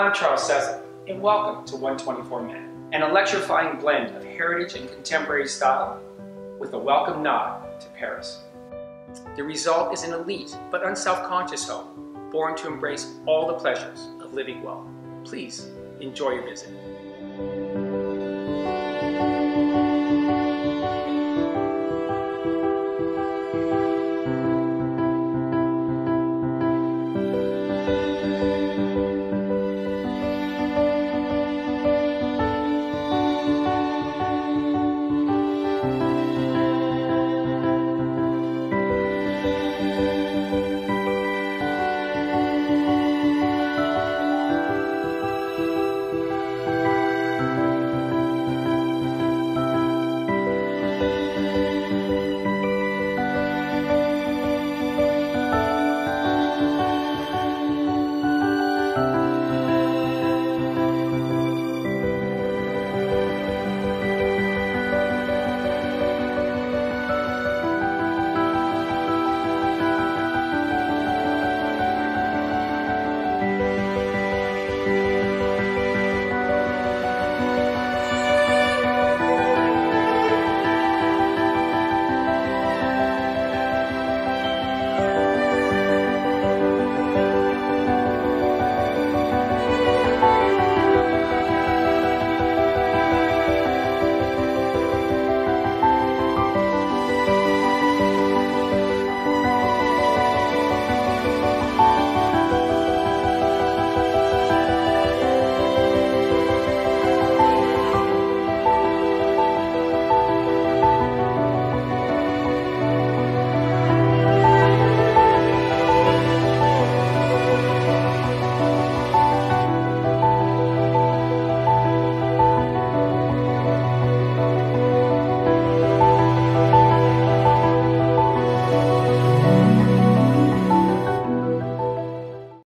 I'm Charles Sezlik, and welcome to 124 Manor, an electrifying blend of heritage and contemporary style with a welcome nod to Paris. The result is an elite but unself-conscious home, born to embrace all the pleasures of living well. Please enjoy your visit.